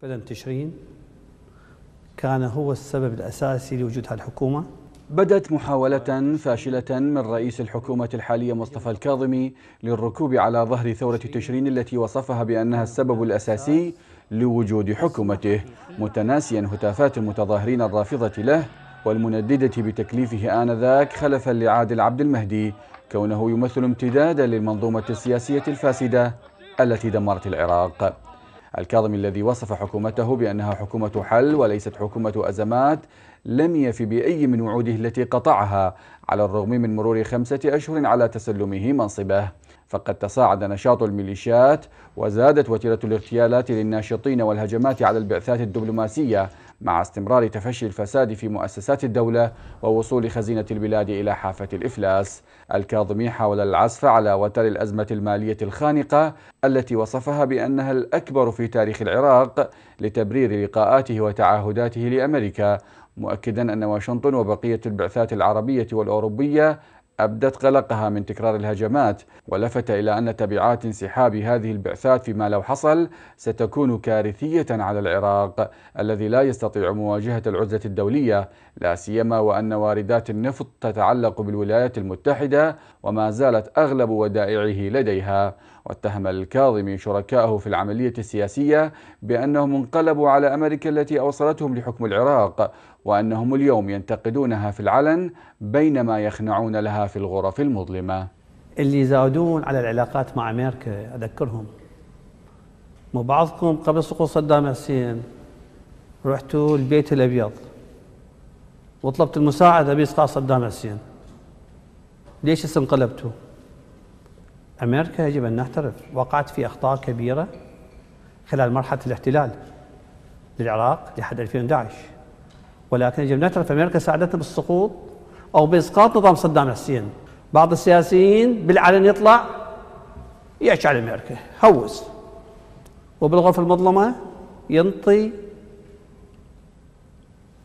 فيلم تشرين كان هو السبب الأساسي لوجود هالحكومة. بدت محاولة فاشلة من رئيس الحكومة الحالية مصطفى الكاظمي للركوب على ظهر ثورة تشرين التي وصفها بأنها السبب الأساسي لوجود حكومته متناسيا هتافات المتظاهرين الرافضة له والمنددة بتكليفه آنذاك خلفا لعادل عبد المهدي كونه يمثل امتدادا للمنظومة السياسية الفاسدة التي دمرت العراق. الكاظمي الذي وصف حكومته بأنها حكومة حل وليست حكومة أزمات لم يف بأي من وعوده التي قطعها على الرغم من مرور خمسة أشهر على تسلمه منصبه. فقد تصاعد نشاط الميليشيات وزادت وتيرة الاغتيالات للناشطين والهجمات على البعثات الدبلوماسية مع استمرار تفشي الفساد في مؤسسات الدولة ووصول خزينة البلاد إلى حافة الإفلاس. الكاظمي حاول العزف على وتر الأزمة المالية الخانقة التي وصفها بأنها الأكبر في تاريخ العراق لتبرير لقاءاته وتعهداته لأمريكا مؤكدا أن واشنطن وبقية البعثات العربية والأوروبية أبدت قلقها من تكرار الهجمات ولفت إلى أن تبعات انسحاب هذه البعثات فيما لو حصل ستكون كارثية على العراق الذي لا يستطيع مواجهة العزلة الدولية لا سيما وأن واردات النفط تتعلق بالولايات المتحدة وما زالت أغلب ودائعه لديها. واتهم الكاظمي شركائه في العملية السياسية بأنهم انقلبوا على أمريكا التي أوصلتهم لحكم العراق وأنهم اليوم ينتقدونها في العلن بينما يخنعون لها في الغرف المظلمة. اللي يزاودون على العلاقات مع أمريكا أذكرهم. مو بعضكم قبل سقوط صدام حسين رحتوا البيت الأبيض وطلبت المساعدة بإسقاط صدام حسين. ليش انقلبتوا؟ أمريكا يجب أن نعترف. وقعت في أخطاء كبيرة خلال مرحلة الاحتلال للعراق لحد 2011 ولكن يجب نعترف أمريكا ساعدتنا بالسقوط أو بإسقاط نظام صدام حسين بعض السياسيين بالعلن يطلع على أمريكا. هوس. وبالغرفة المظلمة ينطي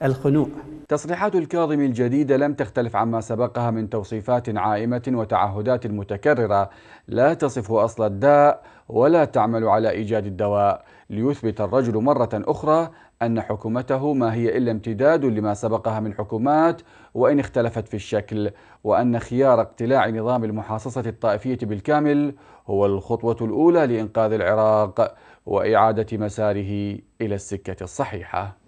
الخنوع تصريحات الكاظمي الجديدة لم تختلف عما سبقها من توصيفات عائمة وتعهدات متكررة لا تصف أصل الداء ولا تعمل على إيجاد الدواء. ليثبت الرجل مرة أخرى أن حكومته ما هي إلا امتداد لما سبقها من حكومات وإن اختلفت في الشكل وأن خيار اقتلاع نظام المحاصصة الطائفية بالكامل هو الخطوة الأولى لإنقاذ العراق وإعادة مساره إلى السكة الصحيحة.